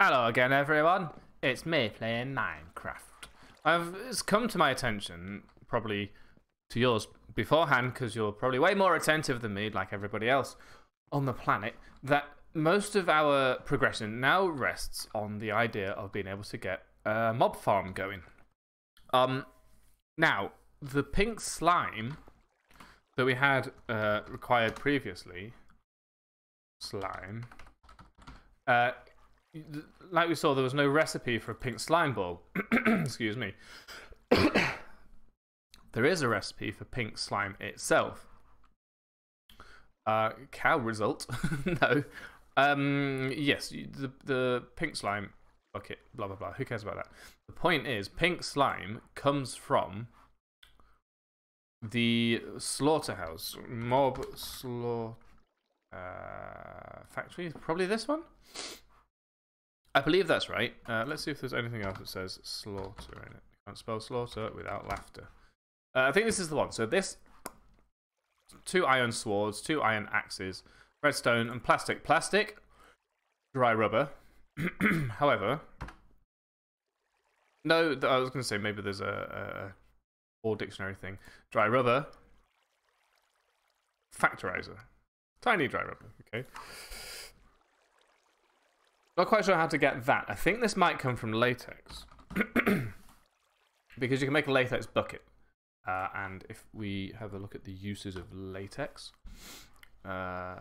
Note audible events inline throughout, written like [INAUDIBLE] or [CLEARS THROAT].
Hello again, everyone. It's me playing Minecraft. I've it's come to my attention, probably to yours beforehand, because you're probably way more attentive than me, like everybody else on the planet, that most of our progression now rests on the idea of being able to get a mob farm going. Um, now the pink slime that we had uh, required previously, slime. Uh, like we saw, there was no recipe for a pink slime ball. [CLEARS THROAT] Excuse me. [COUGHS] there is a recipe for pink slime itself. Uh, cow result? [LAUGHS] no. Um, yes, the, the pink slime bucket, blah, blah, blah. Who cares about that? The point is, pink slime comes from the slaughterhouse. Mob slaughter uh, factory. Probably this one? I believe that's right. Uh, let's see if there's anything else that says slaughter in it. Can't spell slaughter without laughter. Uh, I think this is the one. So this, two iron swords, two iron axes, redstone, and plastic. Plastic, dry rubber. [CLEARS THROAT] However, no, I was going to say maybe there's a, a ore dictionary thing. Dry rubber, factorizer. Tiny dry rubber, okay. Not quite sure how to get that. I think this might come from latex. [CLEARS THROAT] because you can make a latex bucket. Uh, and if we have a look at the uses of latex, uh,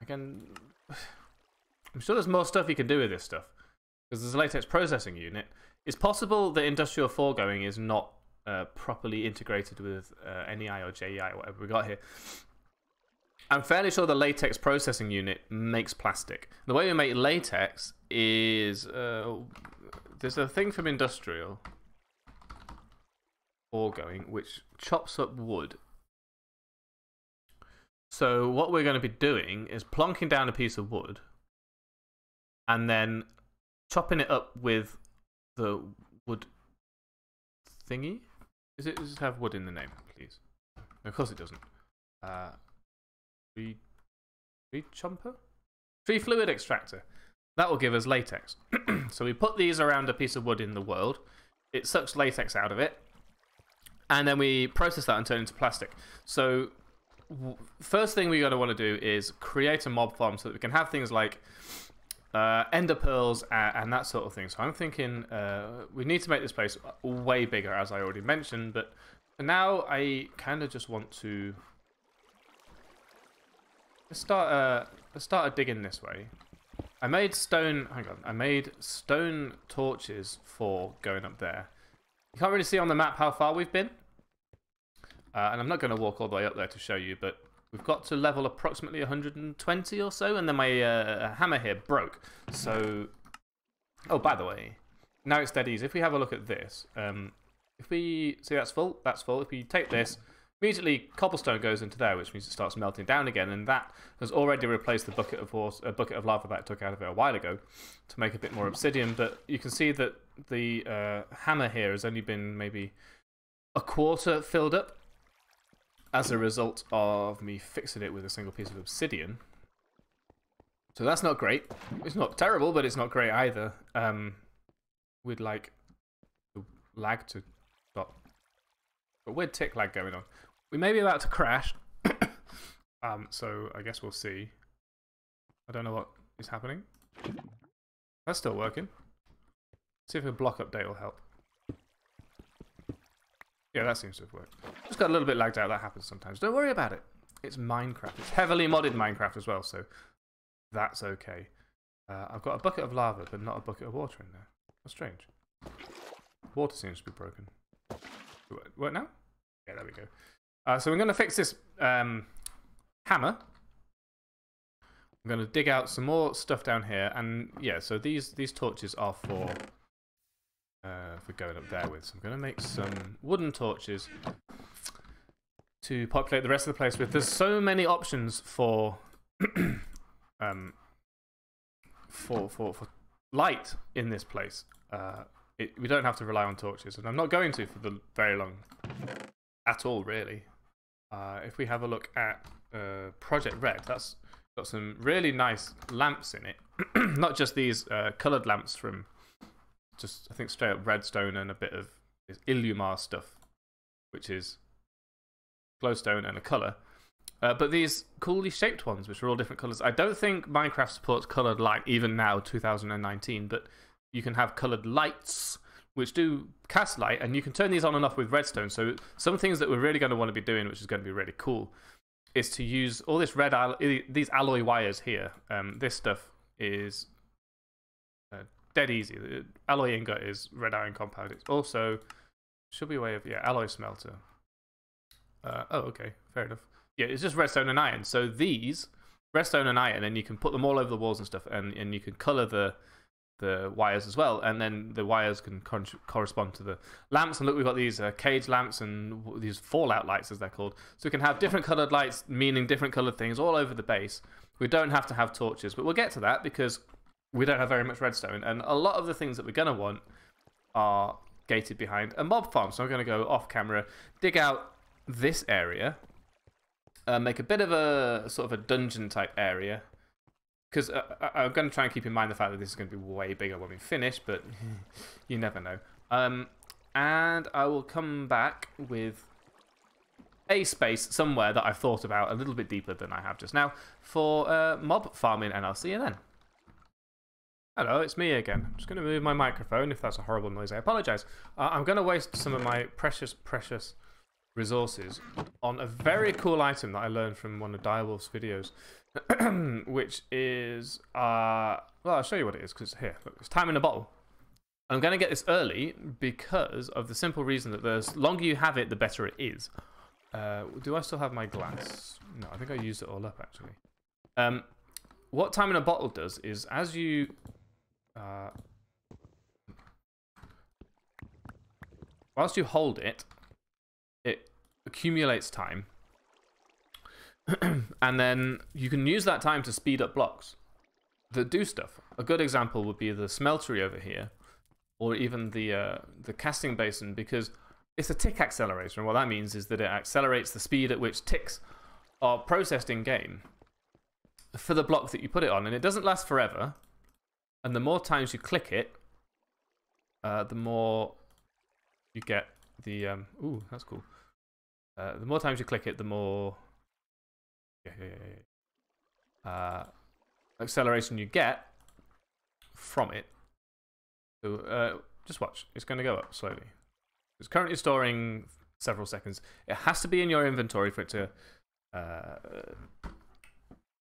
again, [SIGHS] I'm sure there's more stuff you can do with this stuff. Because there's a latex processing unit. It's possible that industrial foregoing is not uh, properly integrated with uh, NEI or JEI or whatever we got here. I'm fairly sure the latex processing unit makes plastic. The way we make latex is uh, there's a thing from industrial foregoing which chops up wood. So what we're going to be doing is plonking down a piece of wood and then chopping it up with the wood thingy. Is it does it have wood in the name, please? Of course it doesn't. Uh, tree, tree chomper? Tree fluid extractor. That will give us latex. [CLEARS THROAT] so we put these around a piece of wood in the world. It sucks latex out of it. And then we process that and turn it into plastic. So first thing we're going to want to do is create a mob farm so that we can have things like uh, ender pearls and, and, that sort of thing. So I'm thinking uh, we need to make this place way bigger, as I already mentioned. But now, I kind of just want to let's start. Uh, let's start digging this way. I made stone. Hang on. I made stone torches for going up there. You can't really see on the map how far we've been. Uh, and I'm not going to walk all the way up there to show you, but We've got to level approximately 120 or so, and then my uh, hammer here broke. So, oh, by the way, now it's dead easy. If we have a look at this, um, if we see that's full, that's full. If we take this, immediately cobblestone goes into there, which means it starts melting down again, and that has already replaced the bucket of a bucket of lava that I took out of it a while ago to make a bit more obsidian. But you can see that the uh, hammer here has only been maybe a quarter filled up as a result of me fixing it with a single piece of obsidian. So that's not great. It's not terrible, but it's not great either. Um, we'd like the lag to stop. But weird tick lag going on. We may be about to crash. [COUGHS] um, so I guess we'll see. I don't know what is happening. That's still working. See if a block update will help. Yeah, that seems to have worked. Just got a little bit lagged out. That happens sometimes. Don't worry about it. It's Minecraft. It's heavily modded Minecraft as well, so that's okay. Uh, I've got a bucket of lava, but not a bucket of water in there. That's strange. Water seems to be broken. What now? Yeah, there we go. Uh, so I'm going to fix this um, hammer. I'm going to dig out some more stuff down here. And yeah, so these, these torches are for uh, for going up there with. So I'm going to make some wooden torches to populate the rest of the place with. There's so many options for [CLEARS THROAT] um, for, for, for light in this place. Uh, it, we don't have to rely on torches, and I'm not going to for the very long at all, really. Uh, if we have a look at uh, Project Red, that's Got some really nice lamps in it. [CLEARS THROAT] Not just these uh, coloured lamps from just, I think, straight up redstone and a bit of Illumar stuff, which is glowstone and a colour. Uh, but these coolly shaped ones, which are all different colours. I don't think Minecraft supports coloured light, even now, 2019, but you can have coloured lights which do cast light, and you can turn these on and off with redstone. So, some things that we're really going to want to be doing, which is going to be really cool, is to use all this red these alloy wires here. Um, this stuff is uh, dead easy. The alloy ingot is red iron compound. It's also should be a way of yeah alloy smelter. Uh, oh, okay, fair enough. Yeah, it's just redstone and iron. So these redstone and iron, and you can put them all over the walls and stuff, and and you can color the the wires as well, and then the wires can correspond to the lamps. And look, we've got these uh, cage lamps and these fallout lights, as they're called. So we can have different colored lights, meaning different colored things all over the base. We don't have to have torches, but we'll get to that because we don't have very much redstone, and a lot of the things that we're gonna want are gated behind a mob farm. So I'm gonna go off camera, dig out this area, uh, make a bit of a sort of a dungeon type area because uh, I'm going to try and keep in mind the fact that this is going to be way bigger when we finish, but [LAUGHS] you never know. Um, and I will come back with a space somewhere that I've thought about a little bit deeper than I have just now for uh, mob farming, and I'll see you then. Hello, it's me again. I'm just going to move my microphone. If that's a horrible noise, I apologize. Uh, I'm going to waste some of my precious, precious resources on a very cool item that I learned from one of Direwolf's videos. [CLEARS THROAT] which is, uh, well, I'll show you what it is because here, look, it's time in a bottle. I'm going to get this early because of the simple reason that the longer you have it, the better it is. Uh, do I still have my glass? No, I think I used it all up actually. Um, what time in a bottle does is as you. Uh, whilst you hold it, it accumulates time [CLEARS THROAT] and then you can use that time to speed up blocks that do stuff. A good example would be the smeltery over here, or even the uh, the casting basin, because it's a tick accelerator, and what that means is that it accelerates the speed at which ticks are processed in game for the block that you put it on, and it doesn't last forever. And the more times you click it, uh, the more you get the um. Ooh, that's cool. Uh, the more times you click it, the more yeah, yeah, yeah. Uh, acceleration you get from it. So uh, just watch. It's going to go up slowly. It's currently storing several seconds. It has to be in your inventory for it to uh,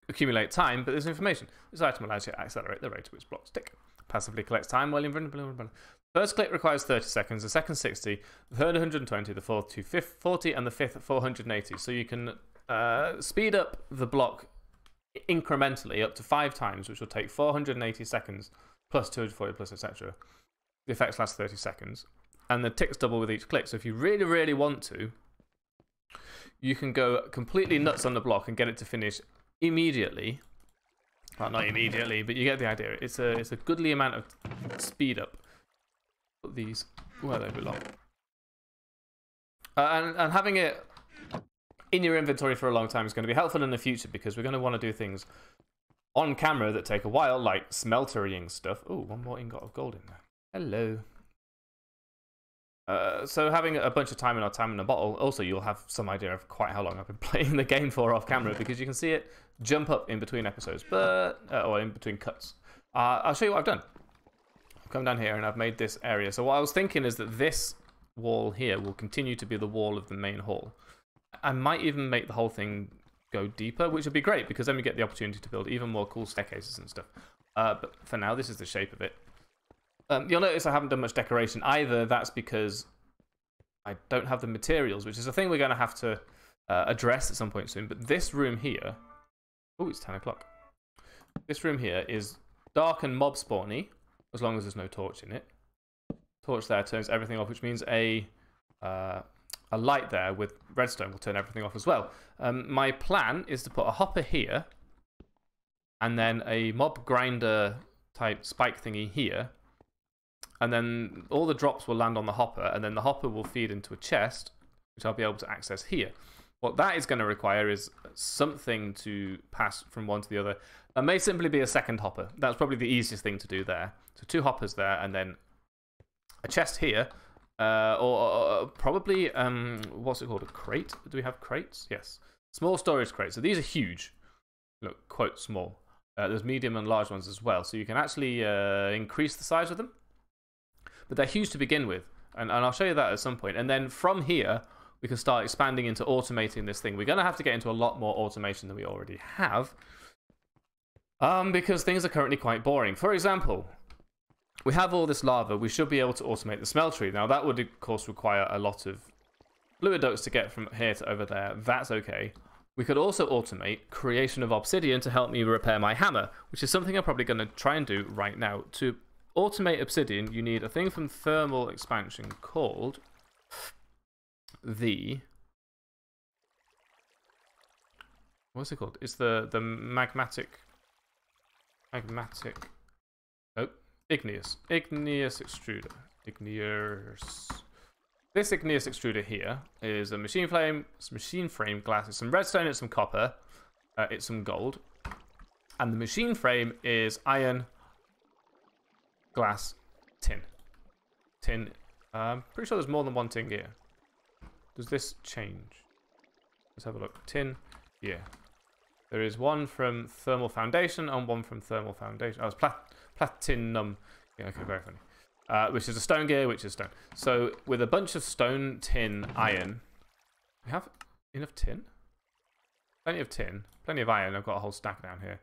accumulate time, but there's information. This item allows you to accelerate the rate at which blocks tick. Passively collects time while invisible. First click requires 30 seconds, the second 60, the third 120, the fourth 240, and the fifth 480. So you can uh, speed up the block incrementally up to five times, which will take 480 seconds plus 240 plus etc. The effects last 30 seconds. And the ticks double with each click. So if you really, really want to, you can go completely nuts on the block and get it to finish immediately. Well, not immediately, but you get the idea. It's a, it's a goodly amount of speed up. Put these where they belong. Uh, and, and having it in your inventory for a long time is going to be helpful in the future because we're going to want to do things on camera that take a while, like smeltering stuff. Oh, one more ingot of gold in there. Hello. Uh, so having a bunch of time in our time in a bottle, also you'll have some idea of quite how long I've been [LAUGHS] playing the game for off camera because you can see it jump up in between episodes, but uh, or in between cuts. Uh, I'll show you what I've done. Come down here and I've made this area. So what I was thinking is that this wall here will continue to be the wall of the main hall. I might even make the whole thing go deeper, which would be great because then we get the opportunity to build even more cool staircases and stuff. Uh, but for now, this is the shape of it. Um, you'll notice I haven't done much decoration either. That's because I don't have the materials, which is a thing we're going to have to uh, address at some point soon. But this room here, oh, it's 10 o'clock. This room here is dark and mob spawny, as long as there's no torch in it. Torch there turns everything off, which means a uh, a light there with redstone will turn everything off as well. Um, my plan is to put a hopper here and then a mob grinder type spike thingy here. And then all the drops will land on the hopper, and then the hopper will feed into a chest, which I'll be able to access here. What that is going to require is something to pass from one to the other. That may simply be a second hopper. That's probably the easiest thing to do there. So two hoppers there, and then a chest here, uh, or, or, probably um, what's it called? A crate? Do we have crates? Yes, small storage crates. So these are huge. Look, quote small. Uh, there's medium and large ones as well, so you can actually uh, increase the size of them. But they're huge to begin with, and, and I'll show you that at some point. And then from here, we can start expanding into automating this thing. We're going to have to get into a lot more automation than we already have, um, because things are currently quite boring. For example, we have all this lava. We should be able to automate the smeltery. Now, that would, of course, require a lot of fluid to get from here to over there. That's okay. We could also automate creation of obsidian to help me repair my hammer, which is something I'm probably going to try and do right now. To automate obsidian, you need a thing from thermal expansion called the... What's it called? It's the, the magmatic... Magmatic... Igneous. Igneous extruder. Igneous... This igneous extruder here is a machine flame, machine frame glass, it's some redstone, it's some copper, uh, it's some gold. And the machine frame is iron, glass, tin. Tin. I'm pretty sure there's more than one tin here. Does this change? Let's have a look. Tin. Yeah. There is one from thermal foundation and one from thermal foundation. Oh, it's plat platinum. Yeah, okay, very funny uh, which is a stone gear, which is stone. So with a bunch of stone, tin, iron, we have enough tin? Plenty of tin, plenty of iron. I've got a whole stack down here.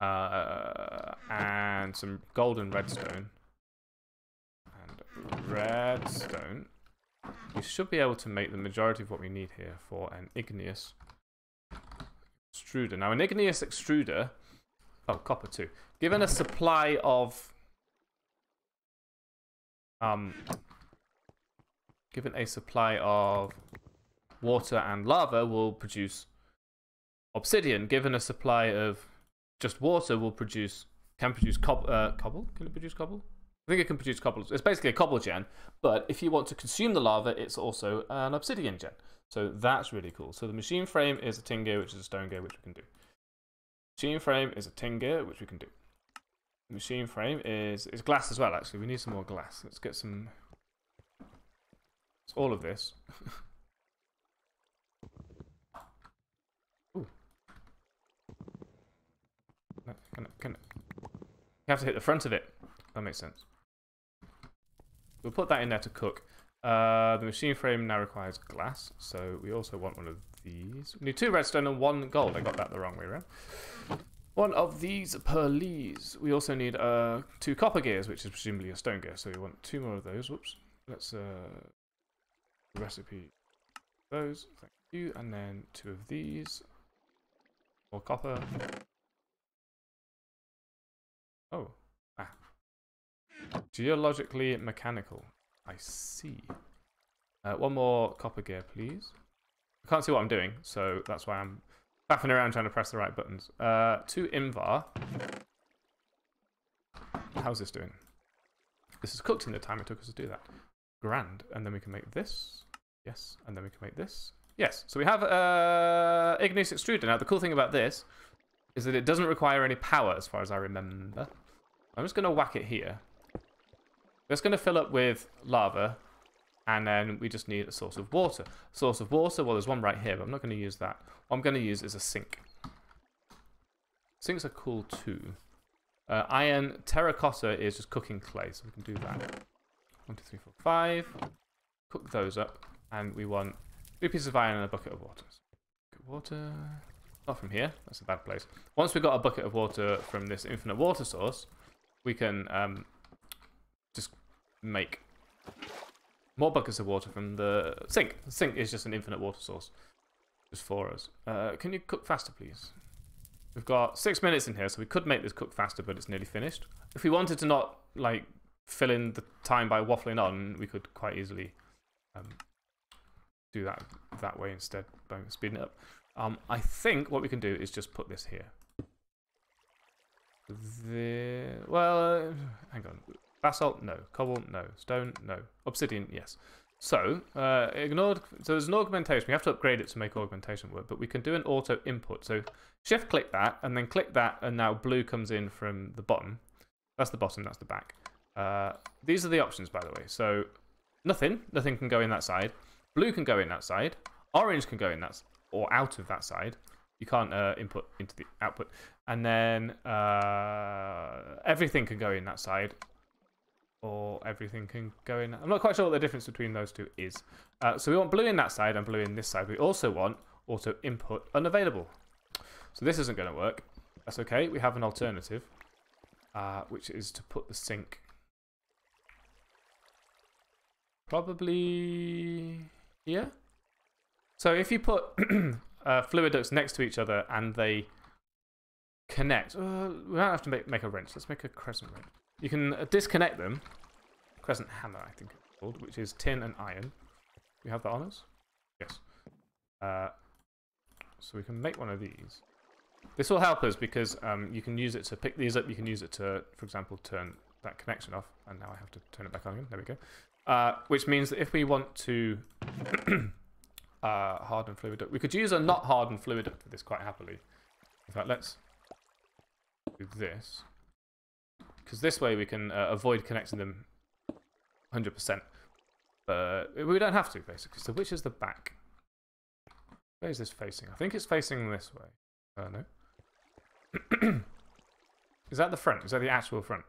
Uh, and some golden redstone. And redstone. We should be able to make the majority of what we need here for an igneous extruder. Now, an igneous extruder, oh, copper too, given a supply of um, given a supply of water and lava will produce obsidian. Given a supply of just water will produce can produce uh, cobble. Can it produce cobble? I think it can produce cobble. It's basically a cobble gen, but if you want to consume the lava, it's also an obsidian gen. So that's really cool. So the machine frame is a tin gear, which is a stone gear, which we can do. Machine frame is a tin gear, which we can do machine frame is is glass as well. Actually, we need some more glass. Let's get some. It's all of this. [LAUGHS] Ooh. Can, can, you have to hit the front of it. That makes sense. We'll put that in there to cook. Uh, the machine frame now requires glass, so we also want one of these. We need two redstone and one gold. I got that the wrong way around. One of these per please. We also need uh, two copper gears, which is presumably a stone gear. So we want two more of those. Whoops. Let's uh, recipe those. Thank you. And then two of these. More copper. Oh. Ah. Geologically mechanical. I see. Uh, one more copper gear, please. I can't see what I'm doing, so that's why I'm faffing around trying to press the right buttons. Uh, to Invar. How's this doing? This is cooked in the time it took us to do that. Grand. And then we can make this. Yes. And then we can make this. Yes. So we have uh, igneous extruder. Now, the cool thing about this is that it doesn't require any power, as far as I remember. I'm just going to whack it here. It's going to fill up with lava and then we just need a source of water. Source of water, well, there's one right here, but I'm not going to use that. What I'm going to use is a sink. Sinks are cool too. Uh, iron terracotta is just cooking clay, so we can do that. One, two, three, four, five. Cook those up, and we want three pieces of iron and a bucket of water. Bucket water. Not from here. That's a bad place. Once we've got a bucket of water from this infinite water source, we can um, just make more buckets of water from the sink. The sink is just an infinite water source. Just for us. Uh, can you cook faster, please? We've got six minutes in here, so we could make this cook faster, but it's nearly finished. If we wanted to not, like, fill in the time by waffling on, we could quite easily um, do that that way instead by speeding it up. Um, I think what we can do is just put this here. The well, uh, hang on. Basalt, no. Cobble, no. Stone, no. Obsidian, yes. So, uh, ignored. So there's an augmentation. We have to upgrade it to make augmentation work, but we can do an auto input. So shift click that, and then click that, and now blue comes in from the bottom. That's the bottom. That's the back. Uh, these are the options, by the way. So nothing, nothing can go in that side. Blue can go in that side. Orange can go in that or out of that side. You can't uh, input into the output. And then uh, everything can go in that side or everything can go in. I'm not quite sure what the difference between those two is. Uh, so we want blue in that side and blue in this side. We also want auto input unavailable. So this isn't going to work. That's okay. We have an alternative, uh, which is to put the sink probably here. So if you put [CLEARS THROAT] uh, fluid ducts next to each other and they connect, uh, we don't have to make, make a wrench. Let's make a crescent wrench. You can uh, disconnect them. Crescent hammer, I think it's called, which is tin and iron. We have that on us? Yes. Uh, so we can make one of these. This will help us because um, you can use it to pick these up. You can use it to, for example, turn that connection off. And now I have to turn it back on again. There we go. Uh, which means that if we want to [CLEARS THROAT] uh, harden fluid duct, we could use a not hardened fluid duct for this quite happily. In fact, let's do this. Because this way we can uh, avoid connecting them 100%. But we don't have to, basically. So which is the back? Where is this facing? I think it's facing this way. Uh, no. [CLEARS THROAT] is that the front? Is that the actual front?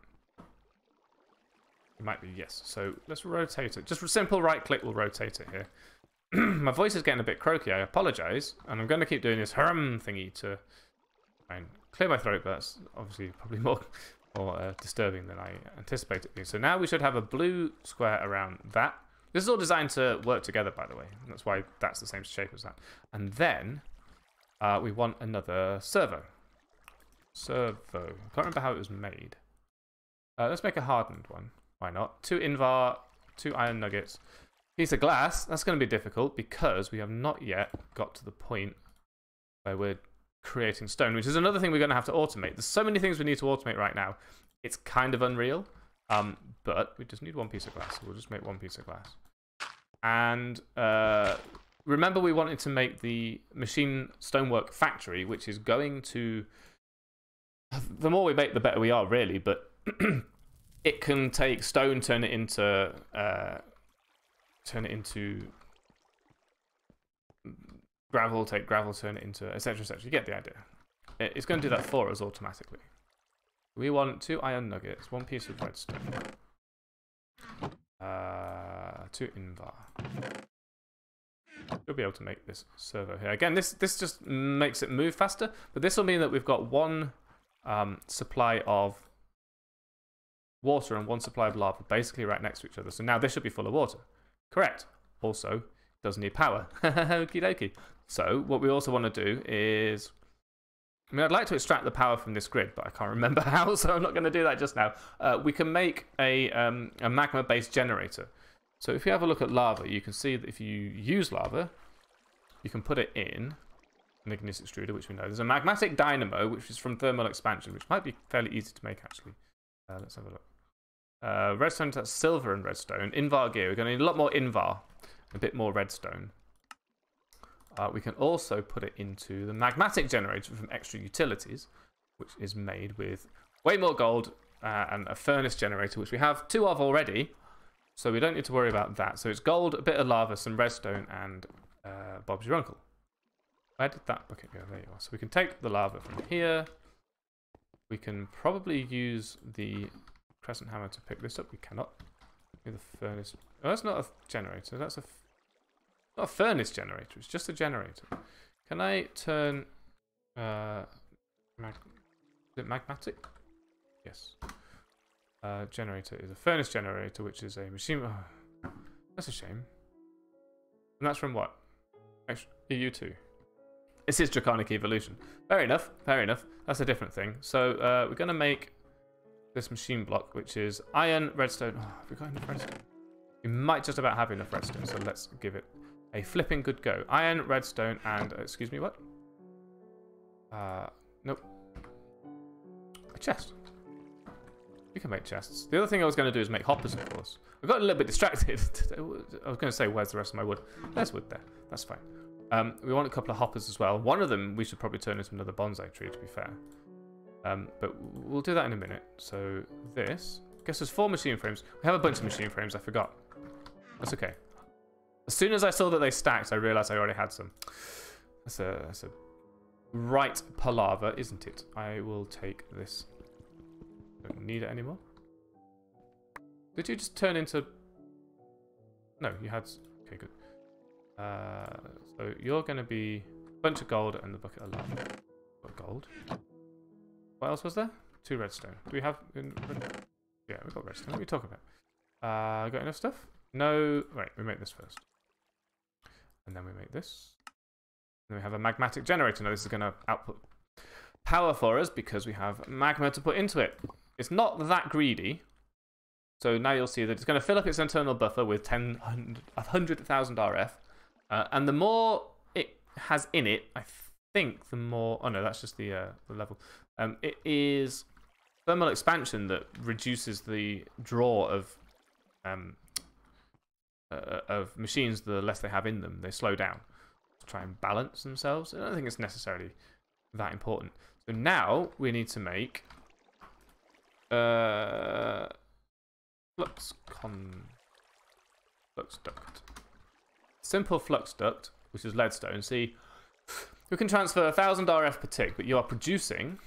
It might be, yes. So let's rotate it. Just a simple right click will rotate it here. [CLEARS THROAT] My voice is getting a bit croaky. I apologize. And I'm going to keep doing this hum thingy to clear my throat, but that's obviously probably [LAUGHS] more more uh, disturbing than I anticipated. So now we should have a blue square around that. This is all designed to work together, by the way. That's why that's the same shape as that. And then uh, we want another servo. Servo. I can't remember how it was made. Uh, let's make a hardened one. Why not? Two Invar, two iron nuggets. Piece of glass. That's going to be difficult because we have not yet got to the point where we're creating stone, which is another thing we're going to have to automate. There's so many things we need to automate right now. It's kind of unreal, um, but we just need one piece of glass. So we'll just make one piece of glass. And uh, remember, we wanted to make the machine stonework factory, which is going to. The more we make, the better we are, really. But [CLEARS THROAT] it can take stone, turn it into. Uh, turn it into gravel, take gravel, turn it into etc. etc. You get the idea. It's going to do that for us automatically. We want two iron nuggets, one piece of redstone, uh, two invar. We'll be able to make this servo here. Again, this this just makes it move faster, but this will mean that we've got one um, supply of water and one supply of lava basically right next to each other. So now this should be full of water. Correct. Also, doesn't need power. [LAUGHS] Okie dokie. So what we also want to do is, I mean, I'd like to extract the power from this grid, but I can't [LAUGHS] remember how, so I'm not going to do that just now. Uh, we can make a, um, a magma-based generator. So if you have a look at lava, you can see that if you use lava, you can put it in an igneous extruder, which we know. There's a magmatic dynamo, which is from thermal expansion, which might be fairly easy to make, actually. Uh, let's have a look. Uh, redstone, that's silver and redstone. Invar gear, we're going to need a lot more invar, a bit more redstone. Uh, we can also put it into the magmatic generator from extra utilities, which is made with way more gold uh, and a furnace generator, which we have two of already. So we don't need to worry about that. So it's gold, a bit of lava, some redstone, and uh, Bob's your uncle. Where did that bucket go? There you are. So we can take the lava from here. We can probably use the crescent hammer to pick this up. We cannot. The furnace. Oh, that's not a generator. That's a not a furnace generator, it's just a generator. Can I turn... Uh, mag is it magmatic? Yes. Uh, generator is a furnace generator, which is a machine... Oh, that's a shame. And that's from what? EU2. This is Draconic Evolution. Fair enough, fair enough. That's a different thing. So uh, we're going to make this machine block, which is iron, redstone. Oh, have we got enough redstone? We might just about have enough redstone, so let's give it a flipping good go. Iron, redstone, and... Uh, excuse me, what? Uh, nope. A chest. You can make chests. The other thing I was going to do is make hoppers, of course. I got a little bit distracted. [LAUGHS] I was going to say, where's the rest of my wood? There's wood there. That's fine. Um, we want a couple of hoppers as well. One of them we should probably turn into another bonsai tree, to be fair. Um, but we'll do that in a minute. So this, I guess there's four machine frames. We have a bunch of machine frames. I forgot. That's okay. As soon as I saw that they stacked, I realized I already had some. That's a, that's a right palaver, isn't it? I will take this. Don't need it anymore. Did you just turn into... No, you had... Okay, good. Uh, so you're going to be a bunch of gold and the bucket of lava. Gold. What else was there? Two redstone. Do we have... Yeah, we've got redstone. What are we talking about? Uh, got enough stuff? No... Wait, we make this first. And then we make this. And then we have a magmatic generator. Now this is going to output power for us because we have magma to put into it. It's not that greedy. So now you'll see that it's going to fill up its internal buffer with 10, 100,000 RF. Uh, and the more it has in it, I think the more... Oh no, that's just the, uh, the level. Um, it is thermal expansion that reduces the draw of um, uh, of machines, the less they have in them, they slow down to try and balance themselves. I don't think it's necessarily that important. So now we need to make uh, flux con flux duct. Simple flux duct, which is leadstone. See, we can transfer 1000 RF per tick, but you are producing.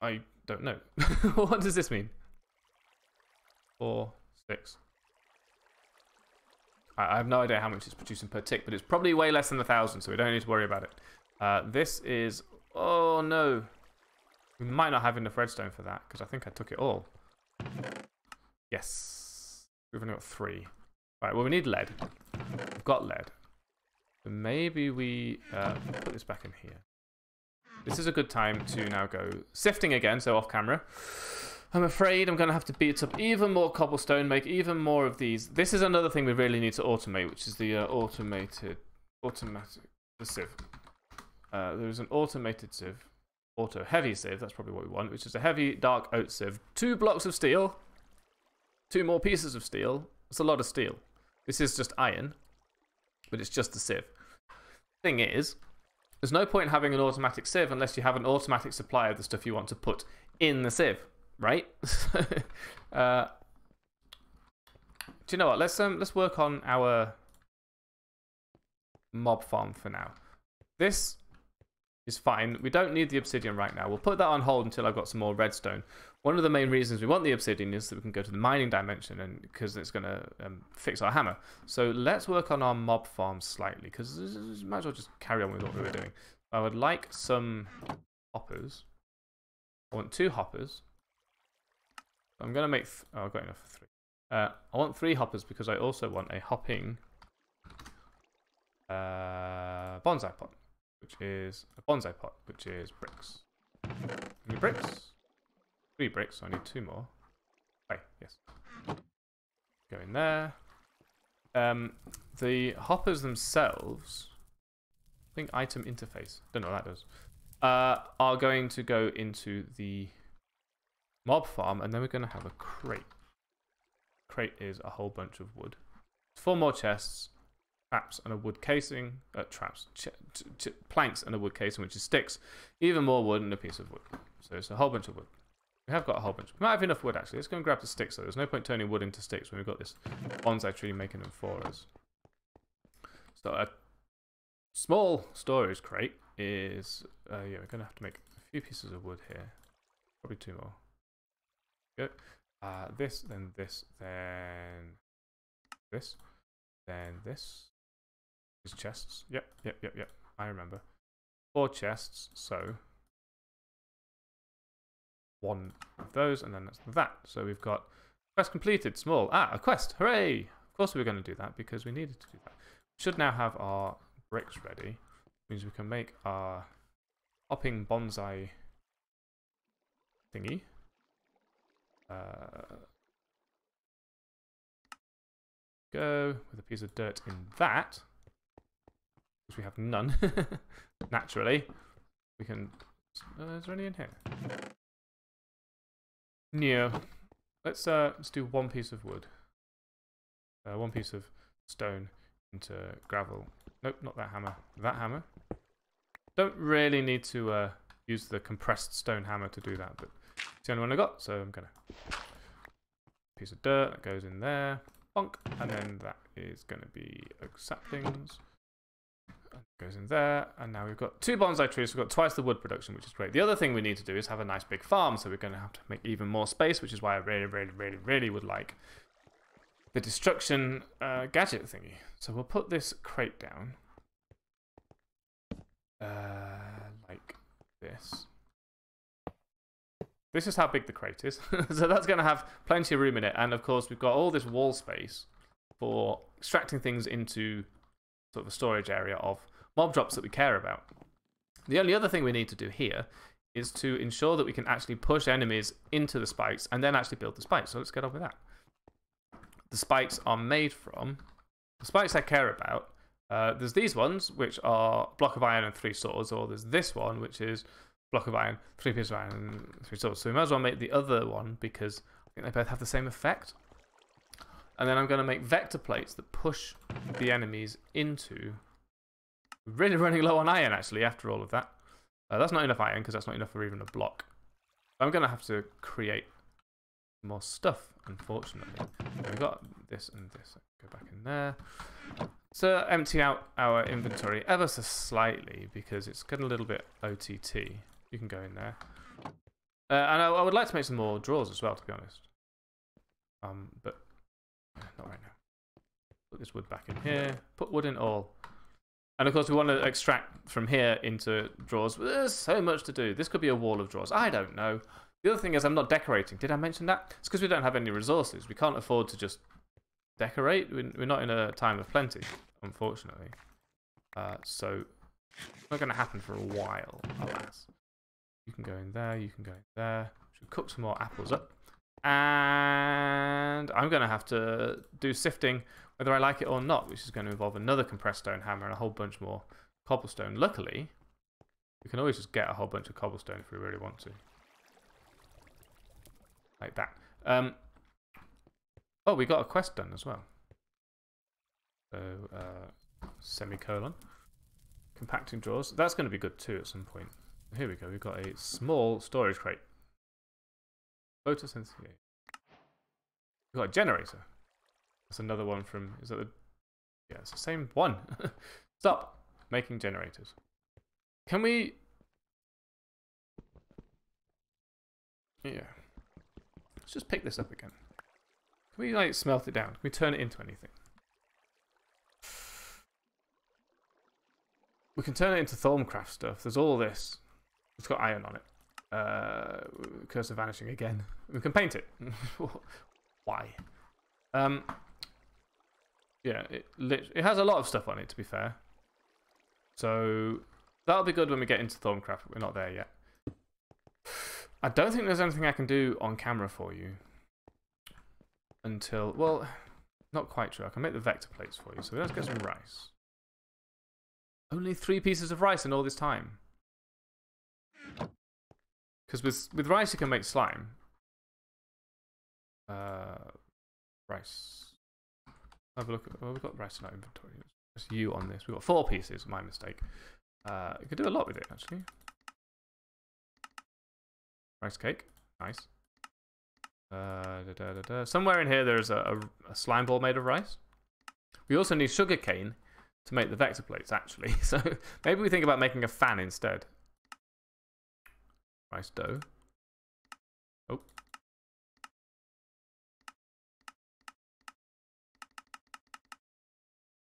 I don't know. [LAUGHS] what does this mean? Four, six. I, I have no idea how much it's producing per tick, but it's probably way less than a thousand, so we don't need to worry about it. Uh, this is... Oh, no. We might not have enough redstone for that, because I think I took it all. Yes. We've only got three. Right, well, we need lead. We've got lead. So maybe we uh, put this back in here. This is a good time to now go sifting again, so off camera. I'm afraid I'm going to have to beat up even more cobblestone, make even more of these. This is another thing we really need to automate, which is the uh, automated, automatic, the sieve. Uh, there's an automated sieve, auto heavy sieve, that's probably what we want, which is a heavy dark oak sieve. Two blocks of steel, two more pieces of steel. It's a lot of steel. This is just iron, but it's just a sieve. Thing is, there's no point having an automatic sieve unless you have an automatic supply of the stuff you want to put in the sieve right? [LAUGHS] uh, do you know what? Let's um let's work on our mob farm for now. This is fine. We don't need the obsidian right now. We'll put that on hold until I've got some more redstone. One of the main reasons we want the obsidian is that we can go to the mining dimension and because it's going to um, fix our hammer. So let's work on our mob farm slightly because might as well just carry on with what we were doing. I would like some hoppers. I want two hoppers. I'm going to make... oh, I've got enough for three. Uh, I want three hoppers because I also want a hopping uh, bonsai pot, which is a bonsai pot, which is bricks. Any bricks? Three bricks, so I need two more. Okay, yes. Go in there. Um, the hoppers themselves, I think item interface, don't know what that does, uh, are going to go into the mob farm, and then we're going to have a crate. Crate is a whole bunch of wood. Four more chests, traps, and a wood casing. Uh, traps, planks, and a wood casing, which is sticks. Even more wood and a piece of wood. So it's a whole bunch of wood. We have got a whole bunch. We might have enough wood, actually. Let's go and grab the sticks, though. There's no point turning wood into sticks when we've got this bonsai tree making them for us. So a small storage crate is... Uh, yeah, we're going to have to make a few pieces of wood here. Probably two more. Good. Uh, this, then this, then this, then this. These chests. Yep, yep, yep, yep. I remember. Four chests, so one of those, and then that's that. So we've got quest completed, small. Ah, a quest, hooray! Of course we were going to do that because we needed to do that. We should now have our bricks ready. Means we can make our hopping bonsai thingy. Uh, go with a piece of dirt in that, because we have none, [LAUGHS] naturally. We can Uh, is there any in here? Yeah. Let's uh let's do one piece of wood. Uh, one piece of stone into gravel. Nope, not that hammer. That hammer. Don't really need to uh, use the compressed stone hammer to do that, but it's the only one I got, so I'm gonna piece of dirt that goes in there, bonk, and then that is gonna be oak saplings. Goes in there, and now we've got two bonsai trees. We've got twice the wood production, which is great. The other thing we need to do is have a nice big farm, so we're going to have to make even more space, which is why I really, really, really, really would like the destruction uh, gadget thingy. So we'll put this crate down. Uh, like this. This is how big the crate is. [LAUGHS] so that's going to have plenty of room in it. And of course, we've got all this wall space for extracting things into sort of a storage area of mob drops that we care about. The only other thing we need to do here is to ensure that we can actually push enemies into the spikes and then actually build the spikes. So let's get on with that. The spikes are made from the spikes I care about. Uh, there's these ones, which are block of iron and three swords, or there's this one, which is block of iron, three pieces of iron, and three swords. So we might as well make the other one because I think they both have the same effect. And then I'm going to make vector plates that push the enemies into Really running low on iron, actually, after all of that. Uh, that's not enough iron, because that's not enough for even a block. I'm going to have to create more stuff, unfortunately. We've got this and this. Go back in there. So empty out our inventory ever so slightly, because it's getting a little bit OTT. You can go in there. Uh, and I, I, would like to make some more drawers as well, to be honest. Um, but not right now. Put this wood back in here. Put wood in all. And of course, we want to extract from here into drawers. There's so much to do. This could be a wall of drawers. I don't know. The other thing is, I'm not decorating. Did I mention that? It's because we don't have any resources. We can't afford to just decorate. We're not in a time of plenty, unfortunately. Uh, so, not going to happen for a while, alas. You can go in there. You can go in there. Should cook some more apples up. And I'm going to have to do sifting whether I like it or not, which is going to involve another compressed stone hammer and a whole bunch more cobblestone. Luckily, we can always just get a whole bunch of cobblestone if we really want to. Like that. Um, oh, we got a quest done as well. So, uh, semicolon. Compacting drawers. That's going to be good too at some point. Here we go. We've got a small storage crate. Photosynthesis. We've got a generator. That's another one from. Is that the. Yeah, it's the same one. [LAUGHS] Stop making generators. Can we. Yeah. Let's just pick this up again. Can we, like, smelt it down? Can we turn it into anything? We can turn it into Thaumcraft stuff. There's all this. It's got iron on it. Uh, curse of vanishing again. We can paint it. [LAUGHS] Why? Um, yeah, it, it has a lot of stuff on it, to be fair. So that'll be good when we get into Thaumcraft. We're not there yet. I don't think there's anything I can do on camera for you. Until, well, not quite true. I can make the vector plates for you. So let's get some rice. Only three pieces of rice in all this time. Because with, with rice you can make slime. Uh, rice. Have a look at. Well, we've got rice in our inventory. Just you on this. We've got four pieces. My mistake. Uh, you could do a lot with it actually. Rice cake. Nice. Uh, da, da, da, Somewhere in here there's a, a, a, slime ball made of rice. We also need sugar cane to make the vector plates, actually. [LAUGHS] So maybe we think about making a fan instead. Rice dough. Oh.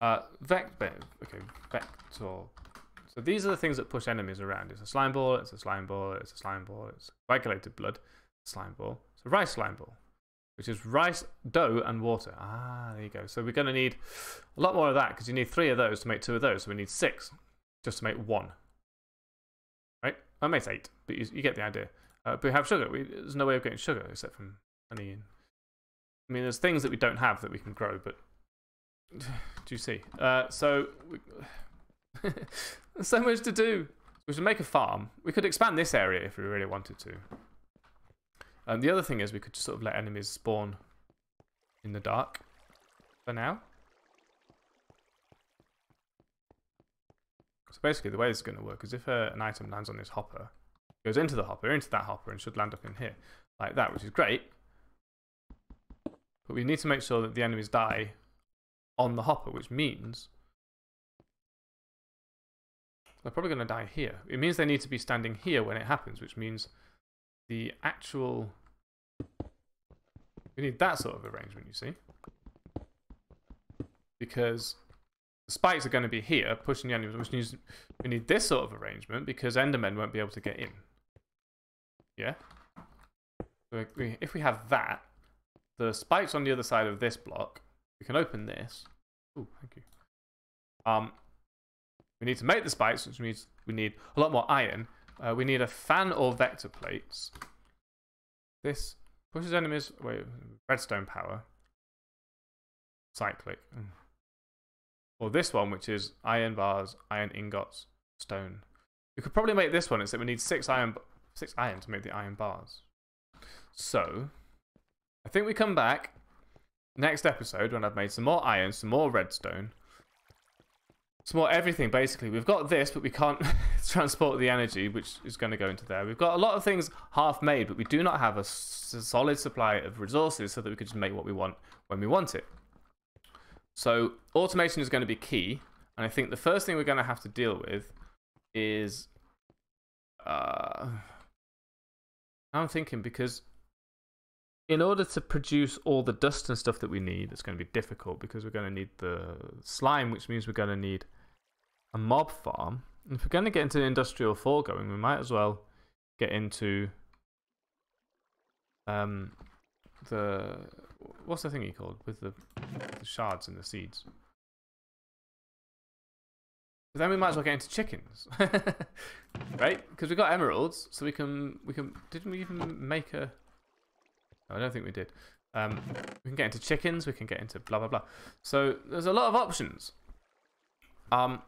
Uh, vec okay, vector. So these are the things that push enemies around. It's a slime ball, it's a slime ball, it's a slime ball, it's coagulated blood, slime ball. It's a rice slime ball, which is rice, dough, and water. Ah, there you go. So we're going to need a lot more of that because you need three of those to make two of those. So we need six just to make one. That makes eight, but you, you get the idea. Uh, but we have sugar. We, there's no way of getting sugar except from honey. I mean, there's things that we don't have that we can grow, but [SIGHS] do you see? Uh, so, we, [SIGHS] so much to do. we should make a farm. We could expand this area if we really wanted to. And the other thing is we could just sort of let enemies spawn in the dark for now. So basically the way this is going to work is if uh, an item lands on this hopper, goes into the hopper, into that hopper, and should land up in here. Like that, which is great. But we need to make sure that the enemies die on the hopper, which means they're probably going to die here. It means they need to be standing here when it happens, which means the actual... We need that sort of arrangement, you see. Because spikes are going to be here, pushing the enemies, which means we need this sort of arrangement because Endermen won't be able to get in. Yeah? So if we have that, the spikes on the other side of this block, we can open this. Oh, thank you. Um, we need to make the spikes, which means we need a lot more iron. Uh, we need a fan or vector plates. This pushes enemies. Wait, redstone power. Cyclic. Mm. Or this one, which is iron bars, iron ingots, stone. We could probably make this one, except we need six iron, six iron to make the iron bars. So, I think we come back next episode when I've made some more iron, some more redstone, some more everything basically. We've got this, but we can't [LAUGHS] transport the energy, which is going to go into there. We've got a lot of things half made, but we do not have a solid supply of resources so that we could just make what we want when we want it. So automation is going to be key. And I think the first thing we're going to have to deal with is... Uh, I'm thinking because in order to produce all the dust and stuff that we need, it's going to be difficult because we're going to need the slime, which means we're going to need a mob farm. And if we're going to get into industrial foregoing, we might as well get into um, the what's the thing he called with the, the shards and the seeds. But then we might as well get into chickens, [LAUGHS] right? Because we got emeralds, so we can we can. Didn't we even make a? No, I don't think we did. Um, we can get into chickens. We can get into blah blah blah. So there's a lot of options. Um,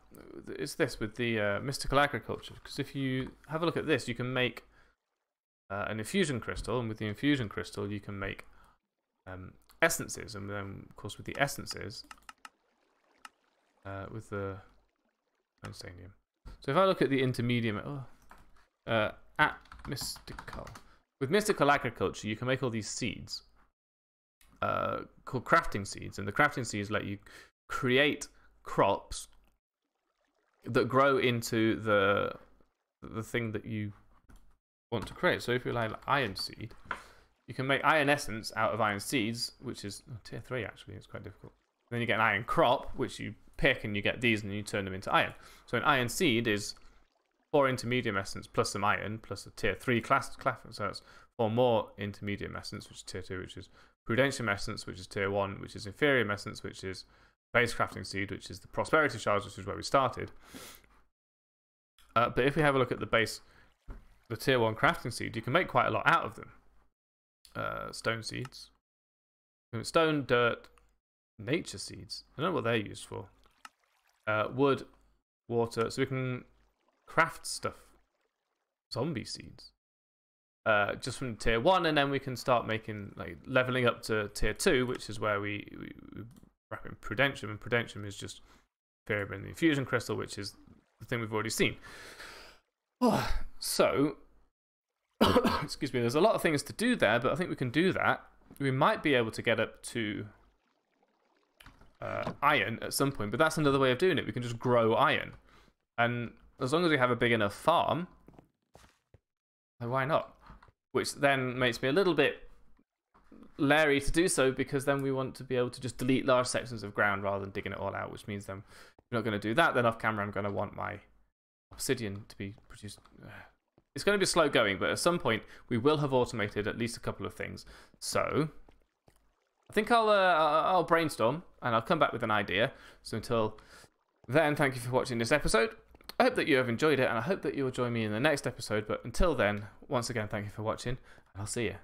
it's this with the uh, mystical agriculture because if you have a look at this, you can make uh, an infusion crystal, and with the infusion crystal, you can make um, essences, and then of course with the essences, uh, with the stadium. So if I look at the intermediate, oh, uh, at mystical, with mystical agriculture, you can make all these seeds uh, called crafting seeds, and the crafting seeds let you create crops that grow into the the thing that you want to create. So if you like iron seed, you can make iron essence out of iron seeds, which is oh, tier 3 actually, it's quite difficult. Then you get an iron crop, which you pick and you get these and you turn them into iron. So an iron seed is 4 intermedium essence plus some iron plus a tier 3 class. class so it's 4 more intermedium essence, which is tier 2, which is prudentium essence, which is tier 1, which is inferium essence, which is base crafting seed, which is the prosperity shards, which is where we started. Uh, but if we have a look at the base, the tier 1 crafting seed, you can make quite a lot out of them uh, stone seeds. Stone, dirt, nature seeds. I don't know what they're used for. Uh, wood, water. So we can craft stuff. Zombie seeds. Uh, just from tier one, and then we can start making like leveling up to tier two, which is where we, we, we wrap in prudentium, and prudentium is just and the infusion crystal, which is the thing we've already seen. Oh, [SIGHS] so [COUGHS] excuse me, there's a lot of things to do there, but I think we can do that. We might be able to get up to uh, iron at some point, but that's another way of doing it. We can just grow iron. And as long as we have a big enough farm, why not? Which then makes me a little bit leery to do so because then we want to be able to just delete large sections of ground rather than digging it all out, which means then we're not going to do that. Then off camera, I'm going to want my obsidian to be produced. It's going to be slow going, but at some point we will have automated at least a couple of things. So I think I'll, uh, I'll brainstorm and I'll come back with an idea. So until then, thank you for watching this episode. I hope that you have enjoyed it and I hope that you'll join me in the next episode. But until then, once again, thank you for watching and I'll see you.